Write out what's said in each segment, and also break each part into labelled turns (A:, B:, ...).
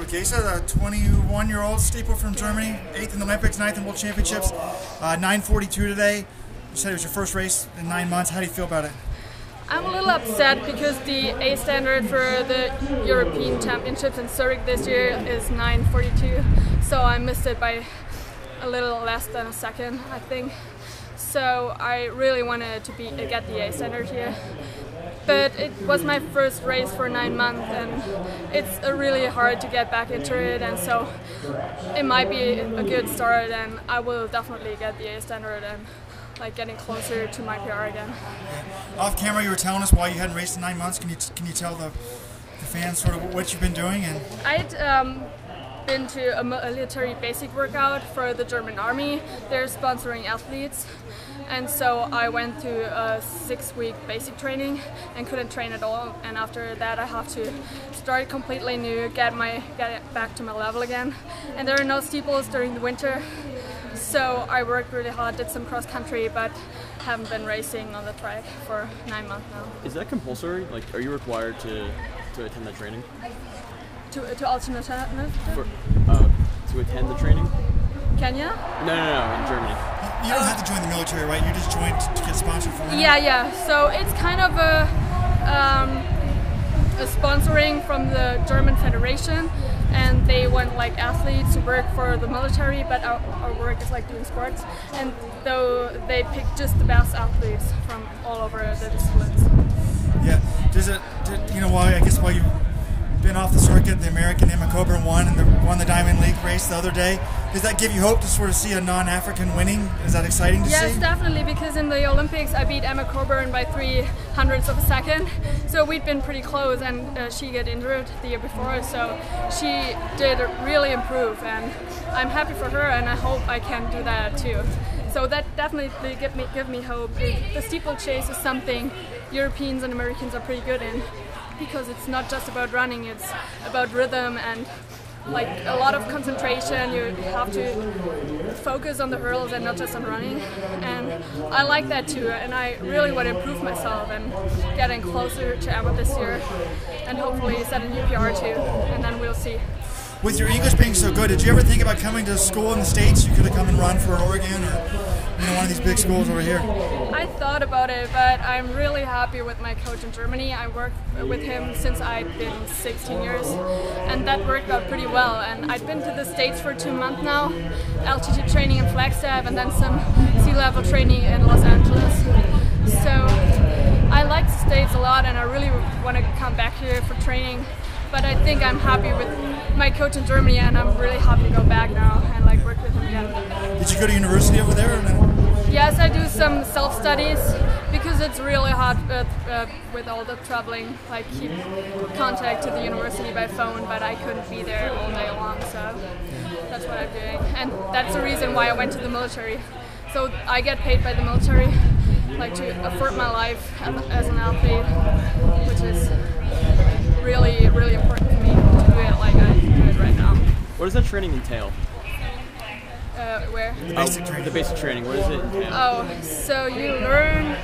A: with Gesa, the 21 year old steeple from Germany, eighth in the Olympics, ninth in World Championships, uh, 942 today. You said it was your first race in nine months. How do you feel about it?
B: I'm a little upset because the A standard for the European Championships in Zurich this year is 9:42, so I missed it by a little less than a second, I think. So I really wanted to be get the A standard here, but it was my first race for nine months, and it's uh, really hard to get back into it. And so it might be a good start, and I will definitely get the A standard and like getting closer to my PR again.
A: Off camera, you were telling us why you hadn't raced in nine months. Can you can you tell the, the fans sort of what you've been doing? And
B: I'd um, been to a military basic workout for the German army. They're sponsoring athletes. And so I went to a six-week basic training and couldn't train at all. And after that, I have to start completely new, get my get back to my level again. And there are no steeples during the winter, so I worked really hard, did some cross country, but haven't been racing on the track for nine months now.
C: Is that compulsory? Like, are you required to to attend that training?
B: To to alternate
C: For, uh, to attend the training?
B: Kenya?
C: No, no, no, in Germany.
A: you don't have to join the military, right? You just joined to get sponsored for it.
B: Yeah, yeah. So it's kind of a, um, a sponsoring from the German Federation, and they want like athletes to work for the military, but our, our work is like doing sports. And though they pick just the best athletes from all over the disciplines.
A: Yeah. Does it? Did, you know, why? I guess why you've been off the circuit, the American Emma Coburn won and the, won the Diamond League race the other day. Does that give you hope to sort of see a non-African winning? Is that exciting to
B: yes,
A: see?
B: Yes, definitely, because in the Olympics I beat Emma Coburn by three hundredths of a second. So we'd been pretty close, and uh, she got injured the year before, so she did really improve, and I'm happy for her, and I hope I can do that too. So that definitely give me give me hope. The steeplechase is something Europeans and Americans are pretty good in because it's not just about running; it's about rhythm and like a lot of concentration. You have to focus on the hurdles and not just on running. And I like that too. And I really want to improve myself and getting closer to Emma this year, and hopefully set a new PR too. And then we'll see.
A: With your English being so good, did you ever think about coming to school in the States? You could have come and run for Oregon or you know, one of these big schools over here.
B: I thought about it, but I'm really happy with my coach in Germany. I worked with him since I'd been 16 years, and that worked out pretty well. And I've been to the States for two months now, altitude training in Flagstaff, and then some sea level training in Los Angeles. So I like the States a lot, and I really want to come back here for training but I think I'm happy with my coach in Germany, and I'm really happy to go back now and like work with him again.
A: Did you go to university over there?
B: Yes, I do some self studies because it's really hard with, uh, with all the traveling. Like keep contact to the university by phone, but I couldn't be there all day long, so that's what I'm doing, and that's the reason why I went to the military. So I get paid by the military, like to afford my life as an athlete, which is really, really important for me to do it like I do it right now.
C: What does that training entail?
B: Uh, where?
A: The basic training.
C: The basic training. What does it entail?
B: Oh, so you learn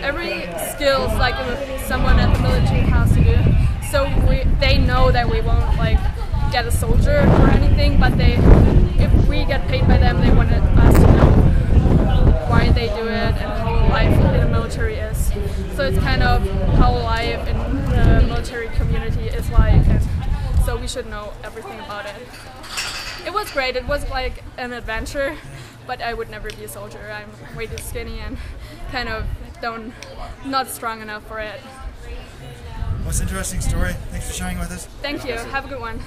B: every skills like someone at the military has to do. So we, they know that we won't like get a soldier or anything, but they, if we get paid by them, they want us to know why they do it and how life in the military is. So it's kind of how life in the military so we should know everything about it. It was great. It was like an adventure, but I would never be a soldier. I'm way too skinny and kind of don't not strong enough for it.
A: Most interesting story. Thanks for sharing with us.
B: Thank you. Have a good one.